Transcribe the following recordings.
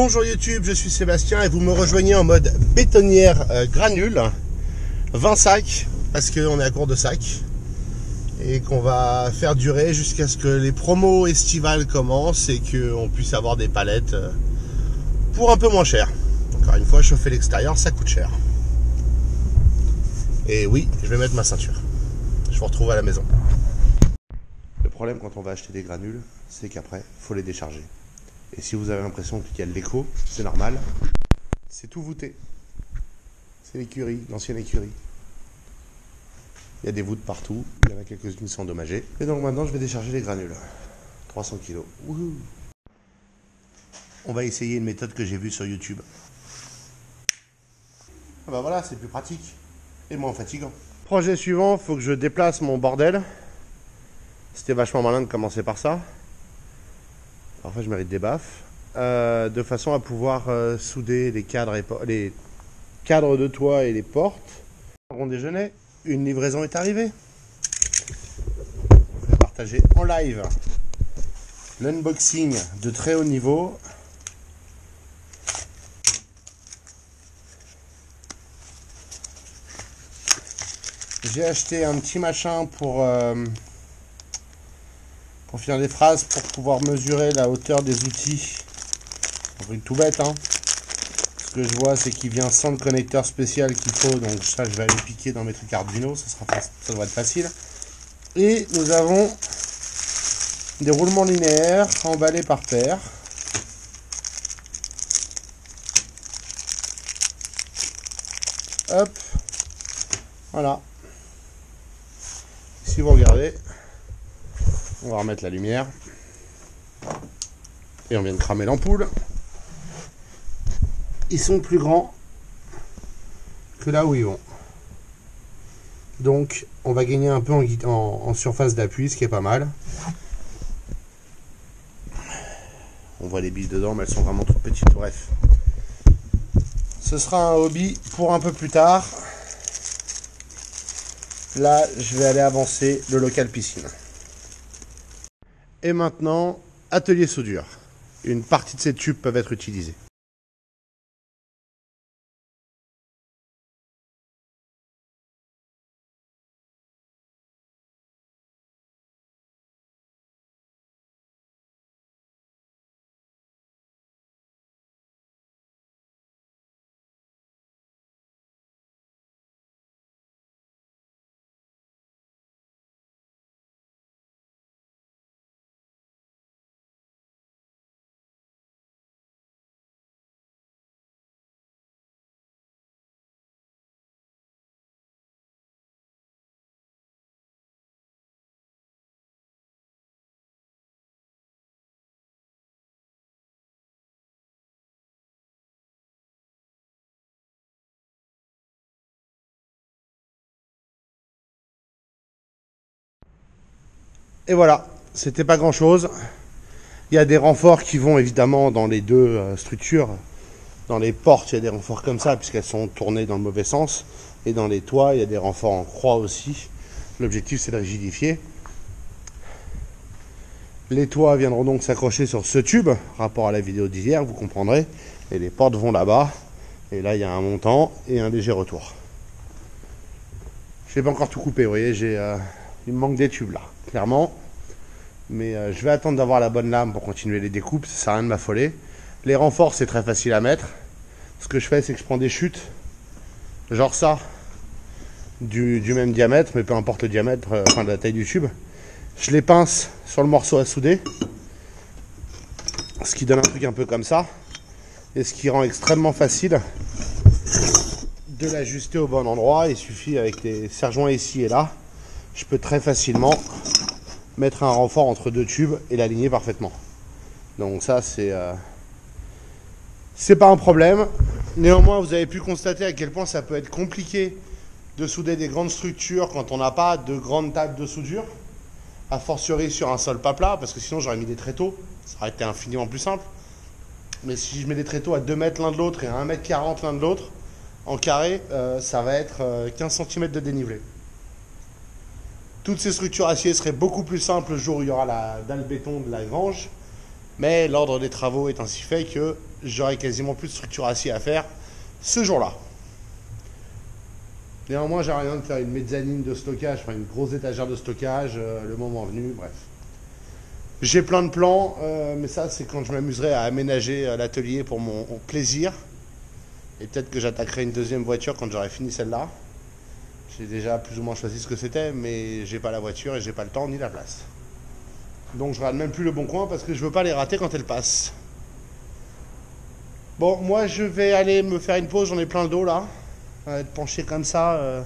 Bonjour YouTube, je suis Sébastien et vous me rejoignez en mode bétonnière euh, granule. 20 sacs parce qu'on est à court de sacs et qu'on va faire durer jusqu'à ce que les promos estivales commencent et qu'on puisse avoir des palettes euh, pour un peu moins cher. Encore une fois, chauffer l'extérieur, ça coûte cher. Et oui, je vais mettre ma ceinture. Je vous retrouve à la maison. Le problème quand on va acheter des granules, c'est qu'après, il faut les décharger. Et si vous avez l'impression qu'il y a de l'écho, c'est normal. C'est tout voûté. C'est l'écurie, l'ancienne écurie. Il y a des voûtes partout. Il y en a quelques-unes qui sont endommagées. Et donc maintenant, je vais décharger les granules. 300 kg. On va essayer une méthode que j'ai vue sur YouTube. Ah bah voilà, c'est plus pratique et moins fatigant. Projet suivant, faut que je déplace mon bordel. C'était vachement malin de commencer par ça. Parfois, je mérite des baffes. Euh, de façon à pouvoir euh, souder les cadres, et les cadres de toit et les portes. On déjeuner, une livraison est arrivée. Je vais partager en live l'unboxing de très haut niveau. J'ai acheté un petit machin pour... Euh, pour finir les phrases, pour pouvoir mesurer la hauteur des outils. Un truc tout bête, hein. Ce que je vois, c'est qu'il vient sans le connecteur spécial qu'il faut, donc ça, je vais aller piquer dans mes trucs Arduino, ça, sera, ça devrait être facile. Et nous avons des roulements linéaires emballés par paire. Hop, voilà. Si vous regardez, on va remettre la lumière. Et on vient de cramer l'ampoule. Ils sont plus grands que là où ils vont. Donc on va gagner un peu en, surface d'appui, ce qui est pas mal. On voit les billes dedans, mais elles sont vraiment toutes petites. Bref. Ce sera un hobby pour un peu plus tard. Là, je vais aller avancer le local piscine. Et maintenant, atelier soudure. Une partie de ces tubes peuvent être utilisés. Et voilà, c'était pas grand chose. Il y a des renforts qui vont évidemment dans les deux euh, structures. Dans les portes, il y a des renforts comme ça, puisqu'elles sont tournées dans le mauvais sens. Et dans les toits, il y a des renforts en croix aussi. L'objectif, c'est de rigidifier. Les toits viendront donc s'accrocher sur ce tube, rapport à la vidéo d'hier, vous comprendrez. Et les portes vont là-bas. Et là, il y a un montant et un léger retour. Je n'ai pas encore tout coupé, vous voyez, j'ai, euh, il me manque des tubes là clairement. Mais euh, je vais attendre d'avoir la bonne lame pour continuer les découpes, ça sert à rien de m'affoler. Les renforts, c'est très facile à mettre. Ce que je fais, c'est que je prends des chutes, genre ça, du, même diamètre, mais peu importe le diamètre, euh, enfin la taille du tube. Je les pince sur le morceau à souder, ce qui donne un truc un peu comme ça, et ce qui rend extrêmement facile de l'ajuster au bon endroit. Il suffit avec des serre-joints ici et là, je peux très facilement mettre un renfort entre deux tubes et l'aligner parfaitement. Donc ça c'est euh, c'est pas un problème. Néanmoins vous avez pu constater à quel point ça peut être compliqué de souder des grandes structures quand on n'a pas de grandes tables de soudure, a fortiori sur un sol pas plat, parce que sinon j'aurais mis des tréteaux, ça aurait été infiniment plus simple. Mais si je mets des tréteaux à 2 mètres l'un de l'autre et à 1 mètre 40 l'un de l'autre, en carré, euh, ça va être 15 euh, cm de dénivelé. Toutes ces structures acier seraient beaucoup plus simples le jour où il y aura la dalle béton de la grange. Mais l'ordre des travaux est ainsi fait que j'aurai quasiment plus de structuration à faire ce jour-là. Néanmoins, j'ai rien de faire une mezzanine de stockage, enfin une grosse étagère de stockage, euh, le moment venu, bref. J'ai plein de plans, euh, mais ça, c'est quand je m'amuserai à aménager euh, l'atelier pour mon plaisir. Et peut-être que j'attaquerai une deuxième voiture quand j'aurai fini celle-là. J'ai déjà plus ou moins choisi ce que c'était, mais j'ai pas la voiture et j'ai pas le temps ni la place. Donc je rate même plus le bon coin parce que je veux pas les rater quand elles passent. Bon, moi je vais aller me faire une pause, j'en ai plein le dos là. Être penché comme ça, euh,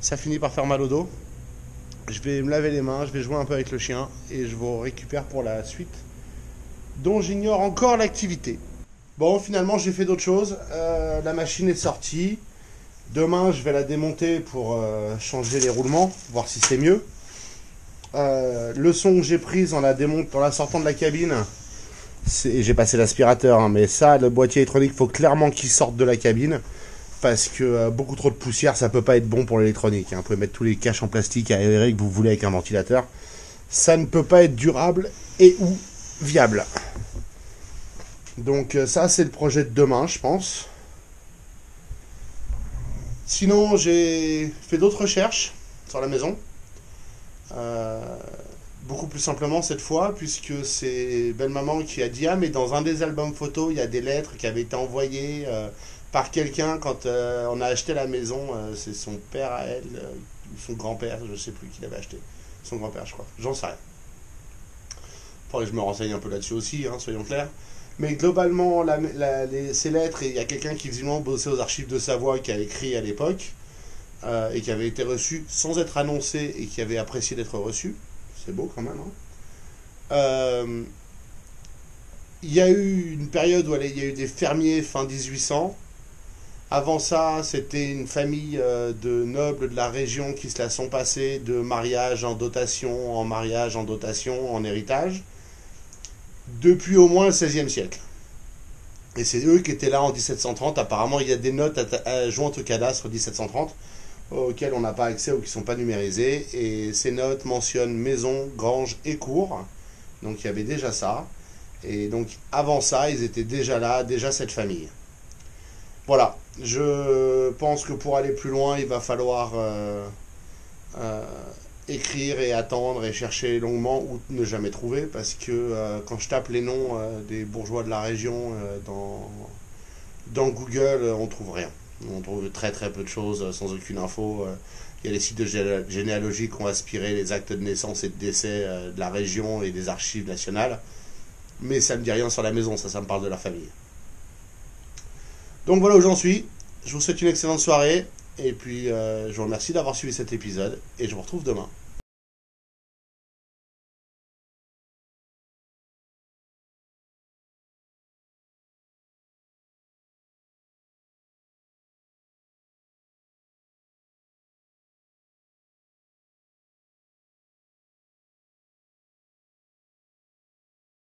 ça finit par faire mal au dos. Je vais me laver les mains, je vais jouer un peu avec le chien et je vous récupère pour la suite, dont j'ignore encore l'activité. Bon, finalement, j'ai fait d'autres choses. Euh, la machine est sortie. Demain, je vais la démonter pour euh, changer les roulements, voir si c'est mieux. Euh, le son que j'ai pris en la sortant de la cabine, j'ai passé l'aspirateur, hein, mais ça, le boîtier électronique, faut clairement qu'il sorte de la cabine parce que beaucoup trop de poussière, ça peut pas être bon pour l'électronique. Hein. Vous pouvez mettre tous les caches en plastique aéré que vous voulez avec un ventilateur, ça ne peut pas être durable et ou viable. Donc euh, ça, c'est le projet de demain, je pense. Sinon, j'ai fait d'autres recherches sur la maison. Euh, beaucoup plus simplement cette fois, puisque c'est Belle Maman qui a dit Ah, mais dans un des albums photos, il y a des lettres qui avaient été envoyées euh, par quelqu'un quand on a acheté la maison. c'est son père à elle, son grand-père, je ne sais plus qui l'avait acheté. Son grand-père, je crois. J'en sais rien. Faudrait que je me renseigne un peu là-dessus aussi, hein, soyons clairs. Mais globalement, ces lettres, il y a quelqu'un qui visiblement bossait aux archives de Savoie qui a écrit à l'époque euh, et qui avait été reçu sans être annoncé et qui avait apprécié d'être reçu. C'est beau quand même. Hein. Euh, il y a eu une période où il y a eu des fermiers fin 1800. Avant ça, c'était une famille euh, de nobles de la région qui se la sont passés de mariage en dotation, en mariage en dotation, en héritage depuis au moins le XVIe siècle. Et c'est eux qui étaient là en 1730. Apparemment, il y a des notes jointes au cadastre 1730 auxquelles on n'a pas accès ou qui ne sont pas numérisées. Et ces notes mentionnent maison, grange et cour. Donc il y avait déjà ça. Et donc avant ça, ils étaient déjà là, déjà cette famille. Voilà. Je pense que pour aller plus loin, il va falloir euh, euh, écrire et attendre et chercher longuement ou ne jamais trouver parce que euh, quand je tape les noms euh, des bourgeois de la région euh, dans, dans Google, on trouve rien. On trouve très très peu de choses sans aucune info. Il y a des sites de généalogie qui ont aspiré les actes de naissance et de décès de la région et des archives nationales. Mais ça ne me dit rien sur la maison, ça, ça me parle de la famille. Donc voilà où j'en suis. Je vous souhaite une excellente soirée. Et puis, je vous remercie d'avoir suivi cet épisode. Et je vous retrouve demain.